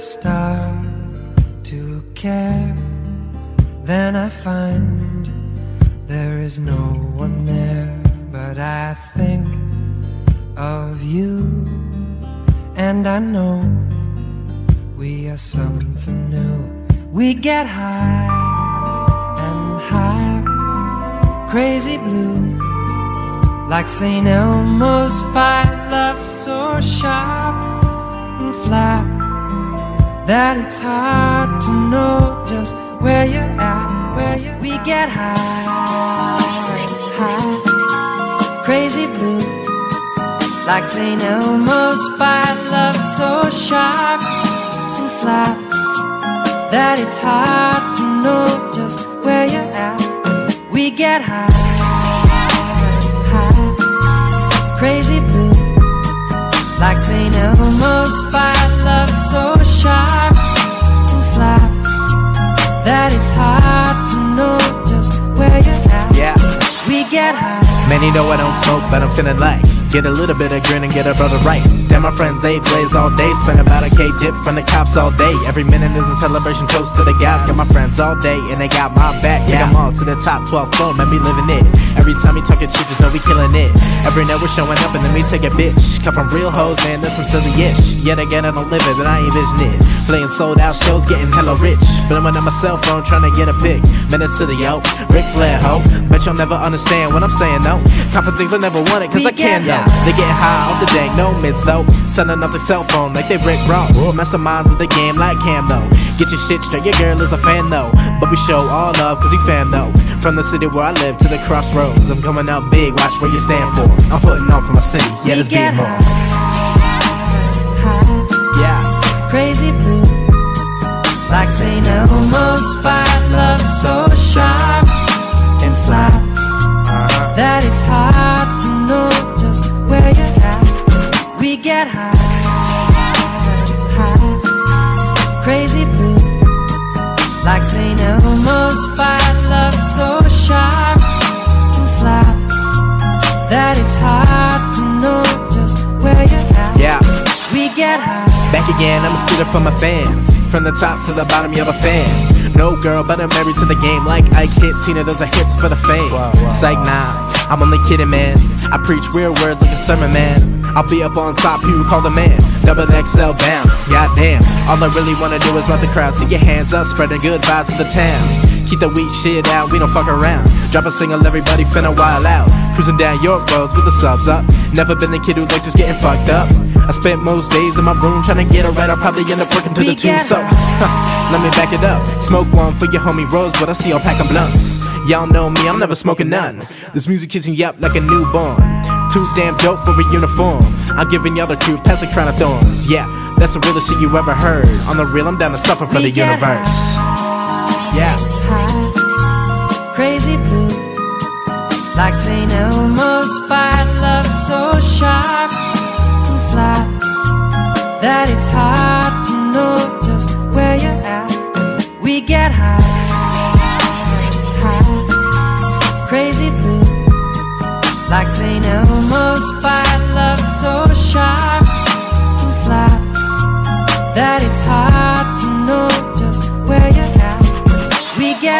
start to care, then I find there is no one there. But I think of you, and I know we are something new. We get high and high, crazy blue, like St. Elmo's fire, love so sharp and flat that it's hard to know just where you're at, where you we get high, high, crazy blue, like St. Elmo's fire, love so sharp and flat that it's hard to know just where you're at. We get high, high, crazy blue, like St. Elmo's fire, high. Many know I don't smoke, but I'm feeling like Get a little bit of grin and get a brother right. Damn, my friends, they blaze all day. Spend about a K dip from the cops all day. Every minute is a celebration, toast to the guys. Got my friends all day, and they got my back. Yeah, I'm all to the top 12 floor, man, we living it. Every time we talking shit, just know we killing it. Every night we're showing up, and then we take a bitch. Come from real hoes, man, that's some silly ish. Yet again, I don't live it, but I ain't vision it. Playing sold out shows, getting hella rich. Filming on my cell phone, trying to get a pic. Minutes to the yo, Ric Flair, ho. Bet you'll never understand what I'm saying, though. Top of things I never wanted, cause We I can, get though. They getting high off the dank, no mids, though. Sending off the cell phone like they Rick Ross. Masterminds of the game like Cam, though. Get your shit straight, your girl is a fan, though. But we show all love, cause we fam, though. From the city where I live to the crossroads. I'm coming out big, watch where you stand for. I'm putting on for my city, yeah, get being more. Yeah. crazy blue, like St. Elmo's fire, love so sharp We get high, high, crazy blue, like St. Elmo's fire, love so sharp and flat that it's hard to know just where you're at. Yeah. We get high. Back again, I'm a scooter for my fans. From the top to the bottom, you're a fan. No girl, but I'm married to the game. Like Ike hit Tina, those are hits for the fame. Psych, nah, I'm only kidding, man. I preach real words like a sermon, man. I'll be up on top, you call the man. Double XL bound, goddamn. All I really wanna do is rock the crowd. See your hands up, spreading good vibes to the town. Keep the weak shit out, we don't fuck around. Drop a single, everybody finna wild out. Cruising down York roads with the subs up. Never been the kid who like just getting fucked up. I spent most days in my room trying to get it right. I'll probably end up working to the tune. So, let me back it up. Smoke one for your homie Rose, but I see y'all packing blunts. Y'all know me, I'm never smoking none. This music kissing you up like a newborn. Too damn dope for a uniform. I'm giving y'all the truth, a crown of thorns. Yeah, that's the realest shit you ever heard. On the real, I'm down to suffer for We the universe. Yeah. high, crazy blue, like St. Elmo's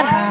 that high.